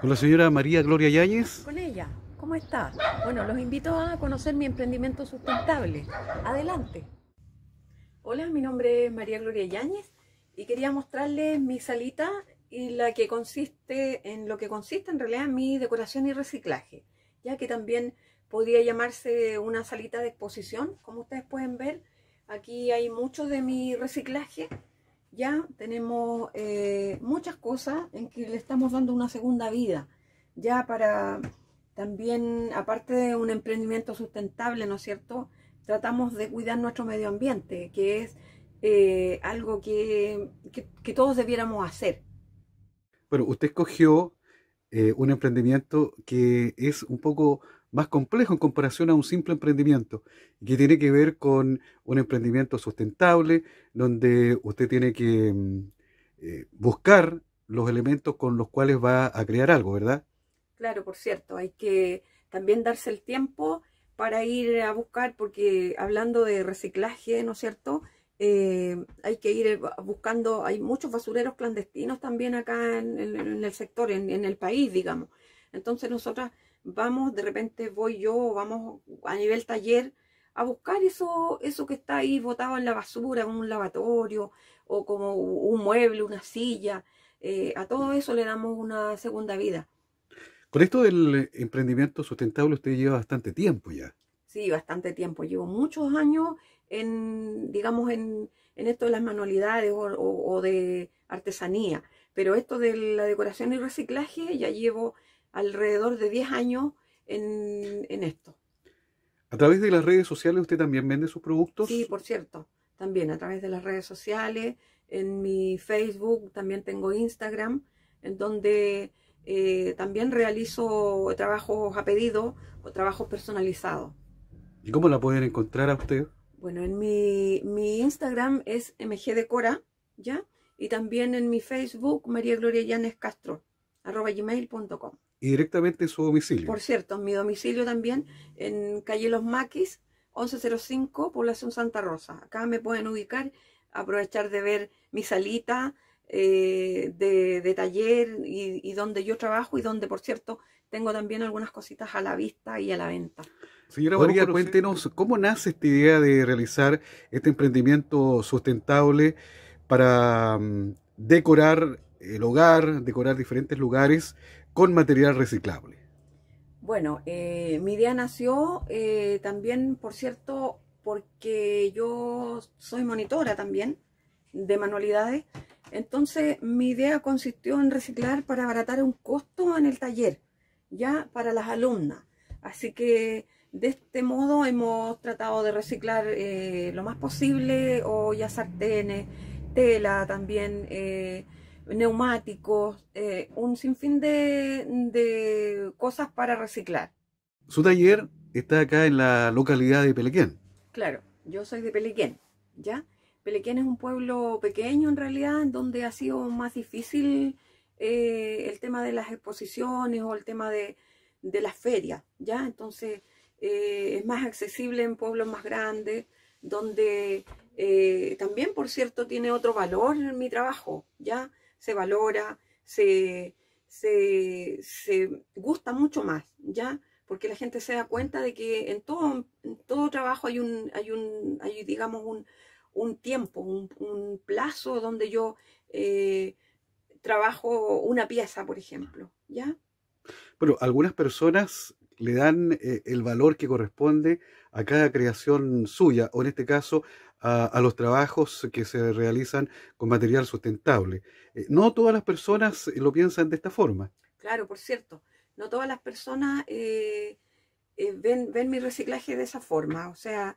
Con la señora María Gloria Yáñez. Con ella. ¿Cómo está? Bueno, los invito a conocer mi emprendimiento sustentable. Adelante. Hola, mi nombre es María Gloria Yáñez y quería mostrarles mi salita y la que consiste en lo que consiste en realidad mi decoración y reciclaje, ya que también podría llamarse una salita de exposición, como ustedes pueden ver. Aquí hay mucho de mi reciclaje ya tenemos eh, muchas cosas en que le estamos dando una segunda vida, ya para también, aparte de un emprendimiento sustentable, ¿no es cierto?, tratamos de cuidar nuestro medio ambiente, que es eh, algo que, que, todos debiéramos hacer. Bueno, usted escogió eh, un emprendimiento que es un poco más complejo en comparación a un simple emprendimiento, que tiene que ver con un emprendimiento sustentable, donde usted tiene que mm, eh, buscar los elementos con los cuales va a crear algo, ¿verdad? Claro, por cierto, hay que también darse el tiempo para ir a buscar, porque hablando de reciclaje, ¿no es cierto? Eh, hay que ir buscando, hay muchos basureros clandestinos también acá en, el sector, en, en, el país, digamos. Entonces nosotras vamos, de repente voy yo, vamos a nivel taller a buscar eso, eso que está ahí botado en la basura, como un lavatorio o como un mueble, una silla. Eh, a todo eso le damos una segunda vida. Con esto del emprendimiento sustentable usted lleva bastante tiempo ya. Sí, bastante tiempo. Llevo muchos años en, digamos, en, en esto de las manualidades o, o de artesanía. Pero esto de la decoración y reciclaje ya llevo alrededor de 10 años en, esto. ¿A través de las redes sociales usted también vende sus productos? Sí, por cierto, también a través de las redes sociales, en mi Facebook, también tengo Instagram, en donde eh, también realizo trabajos a pedido o trabajos personalizados. ¿Y cómo la pueden encontrar a usted? Bueno, en mi, mi Instagram es mgdecora, ¿ya? Y también en mi Facebook, María Gloria Llanes Castro, arroba gmail.com y directamente su domicilio. Por cierto, mi domicilio también en calle Los Maquis, 1105, población Santa Rosa. Acá me pueden ubicar, aprovechar de ver mi salita eh, de, taller y, donde yo trabajo y donde, por cierto, tengo también algunas cositas a la vista y a la venta. Señora María, cuéntenos cómo nace esta idea de realizar este emprendimiento sustentable para mm, decorar el hogar, decorar diferentes lugares con material reciclable? Bueno, eh, mi idea nació eh, también, por cierto, porque yo soy monitora también de manualidades. Entonces, mi idea consistió en reciclar para abaratar un costo en el taller, ya para las alumnas. Así que de este modo hemos tratado de reciclar eh, lo más posible, o ya sartenes, tela también, neumáticos, eh, un sinfín de, cosas para reciclar. Su taller está acá en la localidad de Pelequén. Claro, yo soy de Pelequén, ¿ya? Pelequén es un pueblo pequeño en realidad, en donde ha sido más difícil eh, el tema de las exposiciones o el tema de, las ferias, ¿ya? Entonces eh, es más accesible en pueblos más grandes, donde también, por cierto, tiene otro valor en mi trabajo, ¿ya? Se valora, se, se, gusta mucho más, ¿ya? Porque la gente se da cuenta de que en todo, todo trabajo hay un, hay un, hay, digamos, un, tiempo, un, plazo donde yo eh, trabajo una pieza, por ejemplo, ¿ya? Bueno, algunas personas le dan eh, el valor que corresponde a cada creación suya, o en este caso a, los trabajos que se realizan con material sustentable. Eh, no todas las personas lo piensan de esta forma. Claro, por cierto, no todas las personas eh, ven, ven, mi reciclaje de esa forma. O sea,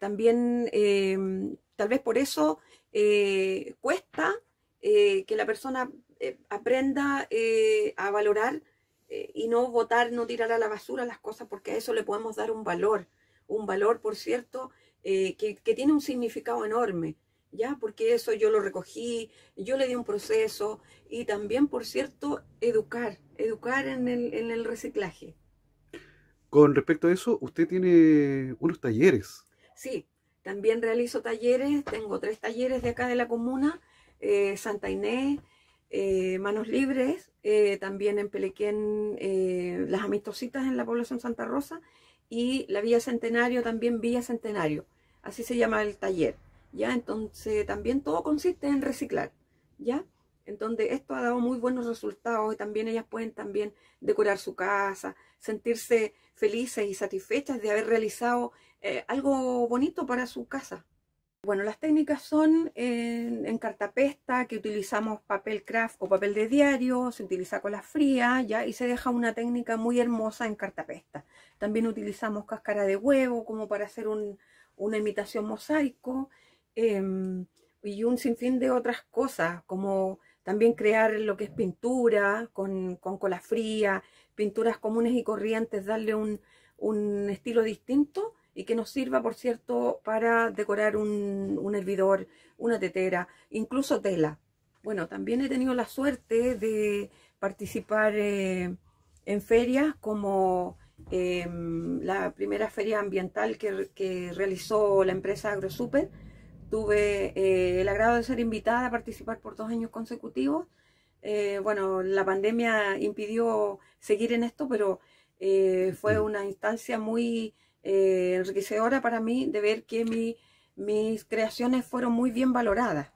también em, tal vez por eso cuesta que la persona aprenda a valorar eh, y no votar, no tirar a la basura las cosas, porque a eso le podemos dar un valor, un valor, por cierto, eh, que, tiene un significado enorme, ¿ya? Porque eso yo lo recogí, yo le di un proceso y también, por cierto, educar, educar en el, en el reciclaje. Con respecto a eso, usted tiene unos talleres. Sí, también realizo talleres, tengo tres talleres de acá de la comuna, eh, Santa Inés, eh, Manos Libres, eh, también en Pelequén eh, Las Amistositas en la población Santa Rosa y la Villa Centenario también Villa Centenario, así se llama el taller, ¿ya? Entonces también todo consiste en reciclar, ¿ya? Entonces esto ha dado muy buenos resultados y también ellas pueden también decorar su casa, sentirse felices y satisfechas de haber realizado algo bonito para su casa. Bueno, las técnicas son en, cartapesta, que utilizamos papel craft o papel de diario, se utiliza cola fría, ¿ya? Y se deja una técnica muy hermosa en cartapesta. También utilizamos cáscara de huevo como para hacer una imitación mosaico em, y un sinfín de otras cosas, como también crear lo que es pintura con, cola fría, pinturas comunes y corrientes, darle un, un estilo distinto y que nos sirva, por cierto, para decorar un, hervidor, una tetera, incluso tela. Bueno, también he tenido la suerte de participar eh, en ferias como em, la primera feria ambiental que, realizó la empresa AgroSuper. Tuve eh, el agrado de ser invitada a participar por dos años consecutivos. Eh, bueno, la pandemia impidió seguir en esto, pero fue una instancia muy eh, enriquecedora para mí de ver que mis creaciones fueron muy bien valoradas.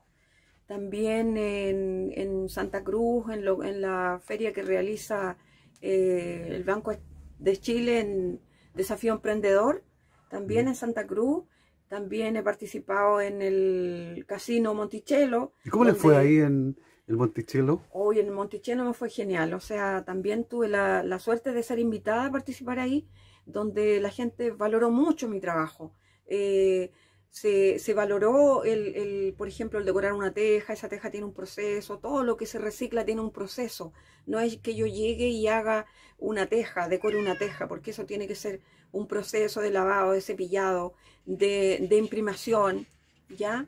También en, Santa Cruz, en, la feria que realiza eh, el Banco de Chile en Desafío Emprendedor, también en Santa Cruz, también he participado en el Casino Monticello. ¿Y cómo le fue ahí en el Monticello? Hoy en el Monticello me fue genial, o sea, también tuve la, la suerte de ser invitada a participar ahí donde la gente valoró mucho mi trabajo. Eh, se, valoró, el, por ejemplo, el decorar una teja, esa teja tiene un proceso, todo lo que se recicla tiene un proceso. No es que yo llegue y haga una teja, decore una teja, porque eso tiene que ser un proceso de lavado, de cepillado, de, imprimación, ¿ya?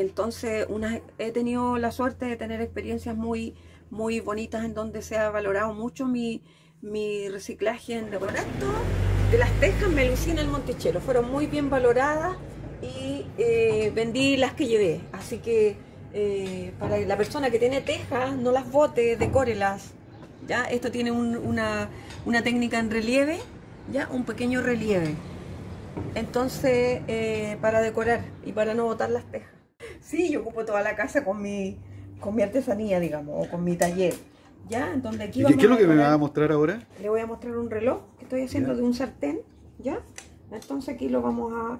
Entonces, he tenido la suerte de tener experiencias muy, muy bonitas en donde se ha valorado mucho mi, reciclaje en decorar de las tejas me lucí en el Monticello, fueron muy bien valoradas y eh, vendí las que llevé. Así que eh, para la persona que tiene tejas, no las bote, decórelas. ¿ya? Esto tiene una, técnica en relieve, ¿ya? un pequeño relieve. Entonces, eh, para decorar y para no botar las tejas. Sí, yo ocupo toda la casa con mi, con mi artesanía, digamos, o con mi taller. ¿ya? Donde aquí ¿Y qué es lo que me va a mostrar ahora? Le voy a mostrar un reloj que estoy haciendo de un sartén, ¿ya? Entonces aquí lo vamos a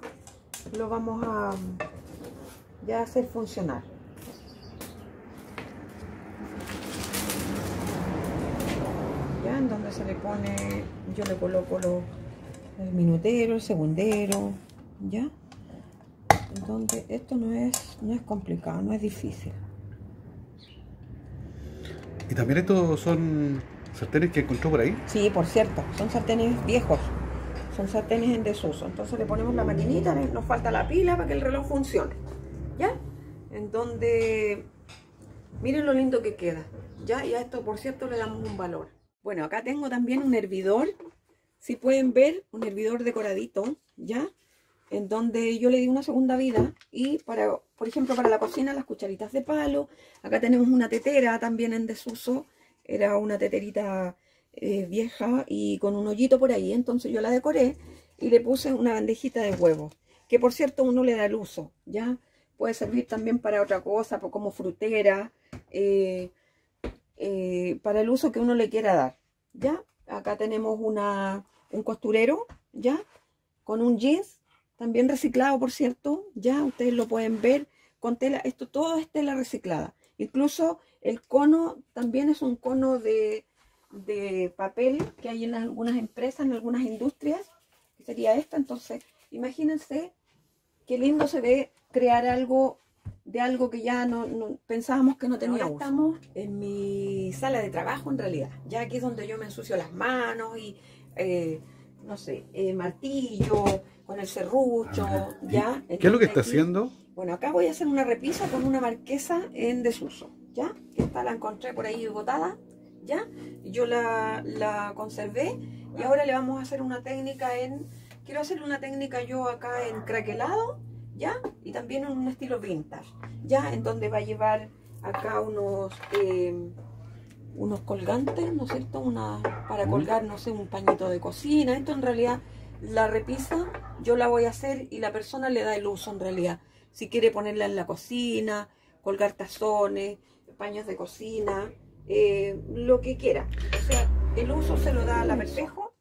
lo vamos a ya hacer funcionar. Ya, en donde se le pone, yo le coloco el minutero, el segundero, ¿ya? Entonces esto no es, no es complicado, no es difícil. ¿Y también estos son sartenes que encontró por ahí? Sí, por cierto, son sartenes viejos. Son sartenes en desuso. Entonces le ponemos la maquinita, nos falta la pila para que el reloj funcione. ¿Ya? En donde... Miren lo lindo que queda. ¿Ya? Y a esto, por cierto, le damos un valor. Bueno, acá tengo también un hervidor. Si pueden ver, un hervidor decoradito, ¿ya? En donde yo le di una segunda vida. Y para por ejemplo, para la cocina, las cucharitas de palo. Acá tenemos una tetera también en desuso. Era una teterita eh, vieja y con un hoyito por ahí. Entonces yo la decoré y le puse una bandejita de huevo. Que por cierto uno le da el uso, ¿ya? Puede servir también para otra cosa, como frutera. Eh, eh, para el uso que uno le quiera dar, ¿ya? Acá tenemos una, un costurero, ¿ya? Con un jeans también reciclado, por cierto, ya ustedes lo pueden ver con tela, esto todo es tela reciclada. Incluso el cono también es un cono de, papel que hay en algunas empresas, en algunas industrias, que sería esta. Entonces, imagínense qué lindo se ve crear algo de algo que ya no, pensábamos que no teníamos. estamos en mi sala de trabajo en realidad, ya aquí es donde yo me ensucio las manos y, eh, no sé, eh, martillo, con el serrucho, ¿ya? ¿Qué es lo que está haciendo? Bueno, acá voy a hacer una repisa con una marquesa en desuso, ¿ya? Esta la encontré por ahí botada, ¿ya? Yo la, la conservé y ahora le vamos a hacer una técnica en... Quiero hacer una técnica yo acá en craquelado, ¿ya? Y también en un estilo vintage, ¿ya? En donde va a llevar acá unos, eh, unos colgantes, ¿no es cierto? Una, para colgar, no sé, un pañito de cocina. Esto en realidad, la repisa, yo la voy a hacer y la persona le da el uso en realidad. Si quiere ponerla en la cocina, colgar tazones, paños de cocina, eh, lo que quiera. O sea, el uso se lo da al apercejo,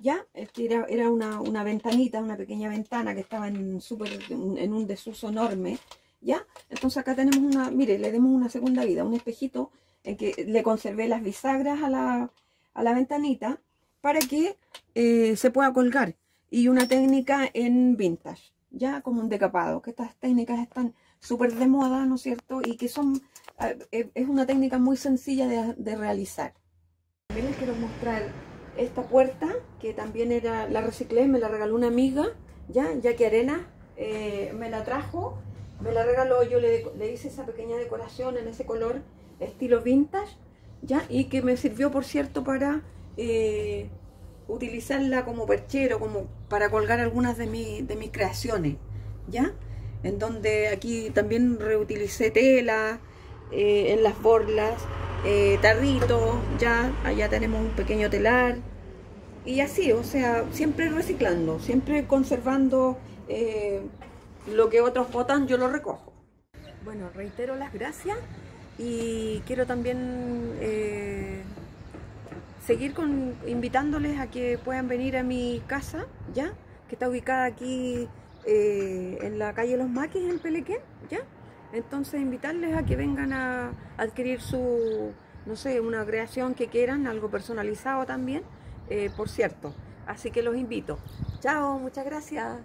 ¿ya? Este era, era una, una, ventanita, una pequeña ventana que estaba en, super, en un desuso enorme, ¿ya? Entonces acá tenemos una, mire, le demos una segunda vida, un espejito en que le conservé las bisagras a la, a la ventanita para que eh, se pueda colgar. Y una técnica en vintage, ya como un decapado, que estas técnicas están súper de moda, ¿no es cierto? Y que son, eh, es una técnica muy sencilla de, de realizar. También les quiero mostrar esta puerta, que también era la reciclé, me la regaló una amiga, ya, ya que Arena eh, me la trajo, me la regaló, yo le, le, hice esa pequeña decoración en ese color estilo vintage, ya, y que me sirvió, por cierto, para eh, utilizarla como perchero, como para colgar algunas de, mi, de mis creaciones, ya, en donde aquí también reutilicé tela, eh, en las borlas, eh, tarrito, ya, allá tenemos un pequeño telar, y así, o sea, siempre reciclando, siempre conservando eh, lo que otros botan, yo lo recojo. Bueno, reitero las gracias y quiero también eh, seguir con, invitándoles a que puedan venir a mi casa, ya, que está ubicada aquí eh, en la calle Los Maquis, en Pelequén, ya. Entonces invitarles a que vengan a adquirir su, no sé, una creación que quieran, algo personalizado también, eh, por cierto. Así que los invito. Chao, muchas gracias.